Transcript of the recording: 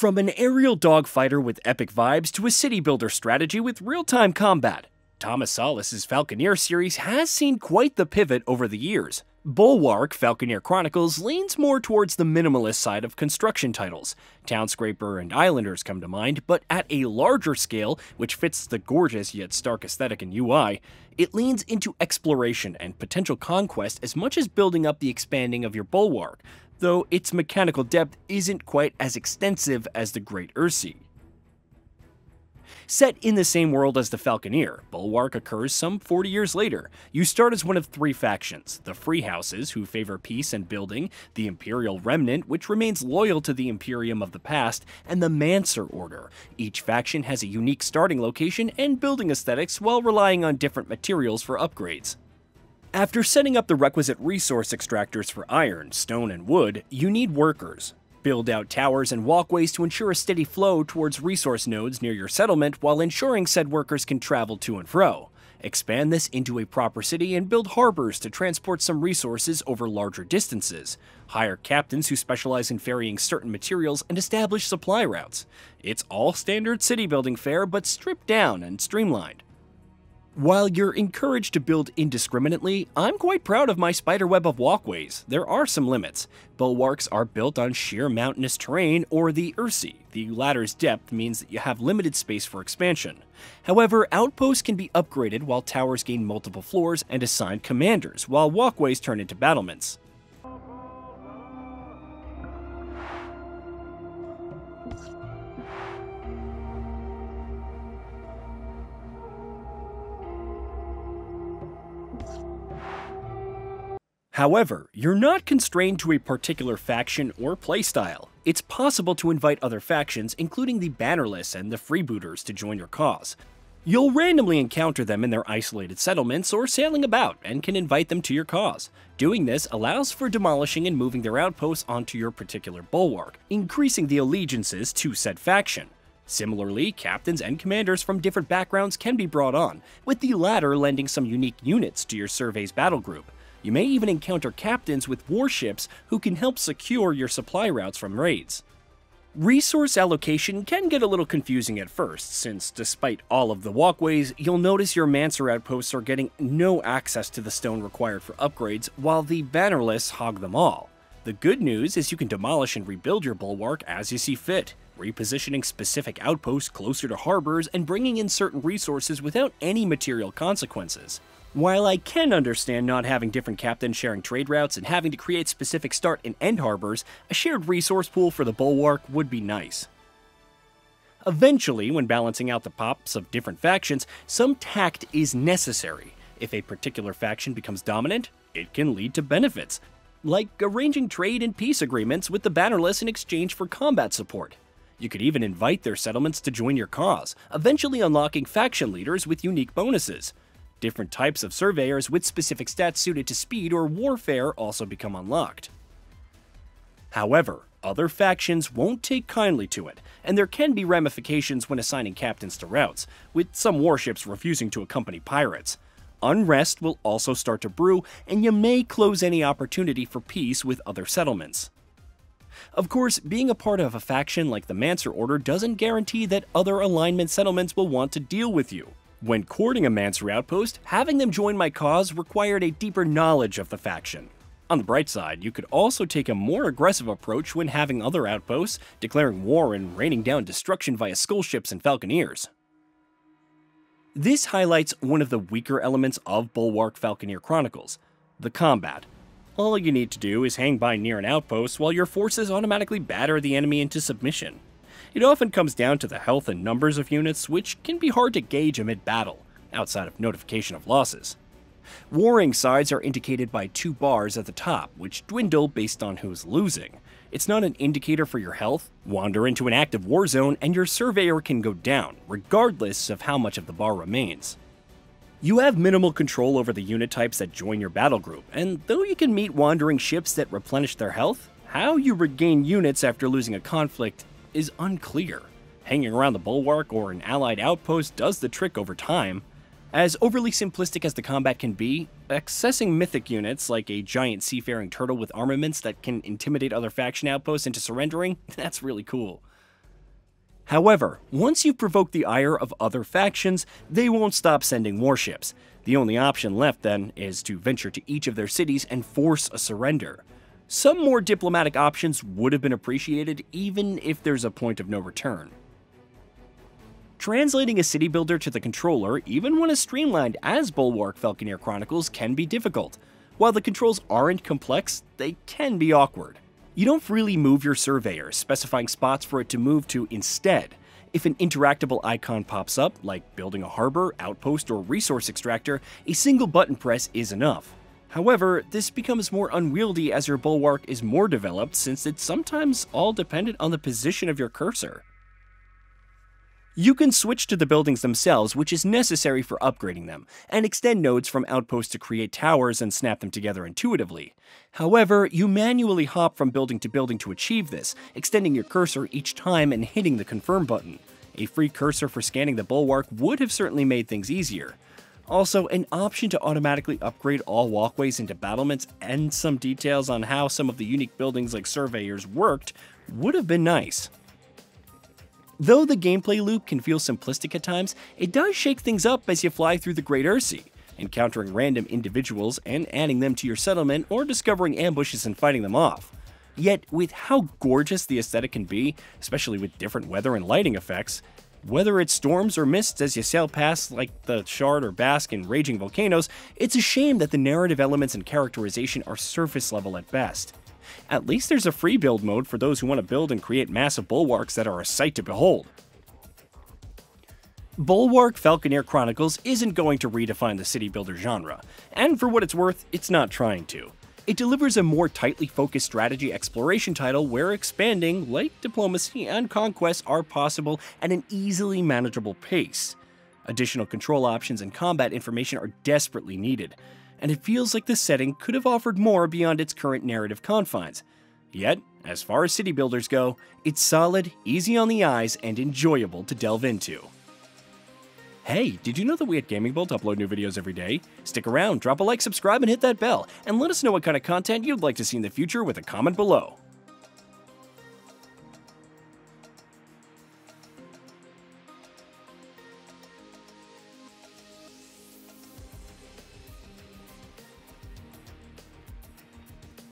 From an aerial dogfighter with epic vibes to a city builder strategy with real time combat, Tomas Sala's Falconeer series has seen quite the pivot over the years. Bulwark Falconeer Chronicles leans more towards the minimalist side of construction titles. Townscaper and Islanders come to mind, but at a larger scale, which fits the gorgeous yet stark aesthetic and UI, it leans into exploration and potential conquest as much as building up the expanding of your bulwark, though its mechanical depth isn't quite as extensive as the Great Ursee. Set in the same world as the Falconeer, Bulwark occurs some 40 years later. You start as one of three factions the Free Houses, who favor peace and building, the Imperial Remnant, which remains loyal to the Imperium of the past, and the Mancer Order. Each faction has a unique starting location and building aesthetics while relying on different materials for upgrades. After setting up the requisite resource extractors for iron, stone, and wood, you need workers. Build out towers and walkways to ensure a steady flow towards resource nodes near your settlement while ensuring said workers can travel to and fro. Expand this into a proper city and build harbors to transport some resources over larger distances. Hire captains who specialize in ferrying certain materials and establish supply routes. It's all standard city building fare, but stripped down and streamlined. While you're encouraged to build indiscriminately, I'm quite proud of my spiderweb of walkways. There are some limits. Bulwarks are built on sheer mountainous terrain or the Ursee. The latter's depth means that you have limited space for expansion. However, outposts can be upgraded while towers gain multiple floors and assigned commanders, while walkways turn into battlements. However, you're not constrained to a particular faction or playstyle. It's possible to invite other factions, including the Bannerless and the Freebooters, to join your cause. You'll randomly encounter them in their isolated settlements or sailing about, and can invite them to your cause. Doing this allows for demolishing and moving their outposts onto your particular bulwark, increasing the allegiances to said faction. Similarly, captains and commanders from different backgrounds can be brought on, with the latter lending some unique units to your survey's battle group. You may even encounter captains with warships who can help secure your supply routes from raids. Resource allocation can get a little confusing at first, since despite all of the walkways, you'll notice your Mancer outposts are getting no access to the stone required for upgrades, while the bannerless hog them all. The good news is you can demolish and rebuild your bulwark as you see fit, repositioning specific outposts closer to harbors and bringing in certain resources without any material consequences. While I can understand not having different captains sharing trade routes and having to create specific start and end harbors, a shared resource pool for the Bulwark would be nice. Eventually, when balancing out the pops of different factions, some tact is necessary. If a particular faction becomes dominant, it can lead to benefits, like arranging trade and peace agreements with the bannerless in exchange for combat support. You could even invite their settlements to join your cause, eventually unlocking faction leaders with unique bonuses. Different types of surveyors with specific stats suited to speed or warfare also become unlocked. However, other factions won't take kindly to it, and there can be ramifications when assigning captains to routes, with some warships refusing to accompany pirates. Unrest will also start to brew, and you may close any opportunity for peace with other settlements. Of course, being a part of a faction like the Mancer Order doesn't guarantee that other alignment settlements will want to deal with you. When courting a Mancer outpost, having them join my cause required a deeper knowledge of the faction. On the bright side, you could also take a more aggressive approach when having other outposts, declaring war and raining down destruction via skull ships and falconeers. This highlights one of the weaker elements of Bulwark Falconeer Chronicles, the combat. All you need to do is hang by near an outpost while your forces automatically batter the enemy into submission. It often comes down to the health and numbers of units, which can be hard to gauge amid battle, outside of notification of losses. Warring sides are indicated by two bars at the top, which dwindle based on who's losing. It's not an indicator for your health. Wander into an active war zone and your surveyor can go down, regardless of how much of the bar remains. You have minimal control over the unit types that join your battle group, and though you can meet wandering ships that replenish their health, how you regain units after losing a conflict is unclear. Hanging around the bulwark or an allied outpost does the trick over time. As overly simplistic as the combat can be, accessing mythic units like a giant seafaring turtle with armaments that can intimidate other faction outposts into surrendering, that's really cool. However, once you've provoked the ire of other factions, they won't stop sending warships. The only option left then is to venture to each of their cities and force a surrender. Some more diplomatic options would have been appreciated even if there's a point of no return. Translating a city builder to the controller, even when as streamlined as Bulwark Falconeer Chronicles, can be difficult. While the controls aren't complex, they can be awkward. You don't freely move your surveyor, specifying spots for it to move to instead. If an interactable icon pops up, like building a harbor, outpost, or resource extractor, a single button press is enough. However, this becomes more unwieldy as your bulwark is more developed since it's sometimes all dependent on the position of your cursor. You can switch to the buildings themselves, which is necessary for upgrading them, and extend nodes from outposts to create towers and snap them together intuitively. However, you manually hop from building to building to achieve this, extending your cursor each time and hitting the confirm button. A free cursor for scanning the bulwark would have certainly made things easier. Also, an option to automatically upgrade all walkways into battlements and some details on how some of the unique buildings like surveyors worked would have been nice. Though the gameplay loop can feel simplistic at times, it does shake things up as you fly through the Great Ursee, encountering random individuals and adding them to your settlement or discovering ambushes and fighting them off. Yet, with how gorgeous the aesthetic can be, especially with different weather and lighting effects, whether it's storms or mists as you sail past like the Shard or bask in raging volcanoes, it's a shame that the narrative elements and characterization are surface level at best. At least there's a free build mode for those who want to build and create massive bulwarks that are a sight to behold. Bulwark Falconeer Chronicles isn't going to redefine the city builder genre, and for what it's worth, it's not trying to. It delivers a more tightly focused strategy exploration title where expanding, like diplomacy and conquest, are possible at an easily manageable pace. Additional control options and combat information are desperately needed, and it feels like the setting could have offered more beyond its current narrative confines. Yet, as far as city builders go, it's solid, easy on the eyes, and enjoyable to delve into. Hey, did you know that we at Gaming Bolt upload new videos every day? Stick around, drop a like, subscribe, and hit that bell, and let us know what kind of content you'd like to see in the future with a comment below.